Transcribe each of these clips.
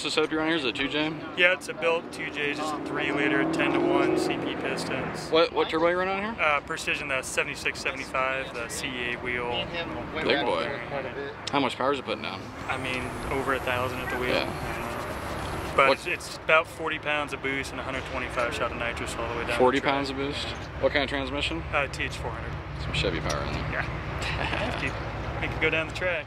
What's the setup you're on here? Is it 2J? Yeah, it's a built 2J, just a 3 liter 10 to 1 CP pistons. What what turbo you run on here? Uh, Precision, the 7675, the CE wheel. Big boy. How much power is it putting down? I mean, over a thousand at the wheel. Yeah. But it's about 40 pounds of boost and 125 shot of nitrous all the way down. 40 pounds of boost. What kind of transmission? Uh, TH400. Some Chevy power in there. Yeah. Have to. We can go down the track.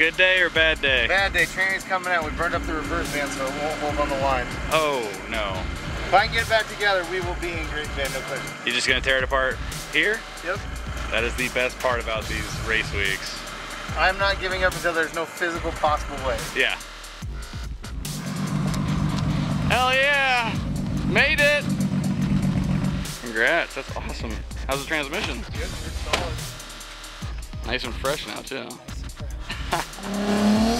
Good day or bad day? Bad day, training's coming out. We burned up the reverse band, so it won't hold on the line. Oh no. If I can get it back together, we will be in Great Bend, no question. You're just gonna tear it apart here? Yep. That is the best part about these race weeks. I'm not giving up until there's no physical possible way. Yeah. Hell yeah! Made it! Congrats, that's awesome. How's the transmission? Good, solid. Nice and fresh now too. った。